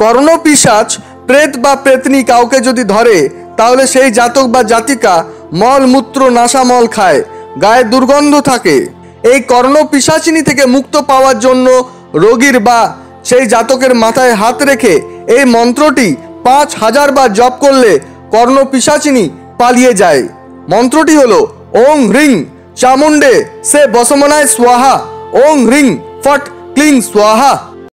কর্ণপিশাচ, প্রেত বা প্রেতনি কাউকে যদি ধরে, তাহলে সেই জাতক বা জাতিকা মলমূত্র নাশামল খায়, গায়ে দুর্গন্ধ থাকে। এই কর্ণপিশাচিনী থেকে মুক্ত পাওয়ার জন্য রোগীর বা সেই জাতকের মাথায় হাত রেখে এই মন্ত্রটি পাঁচ হাজার বার জপ করলে কর্ণপিশাচিনী পালিয়ে যায়। মন্ত্রটি হল, ওং হ্রিং চামুন্ডে সে বসমনায় স্বাহা, ওং হ্রিং ফট ক্লিং স্বাহা।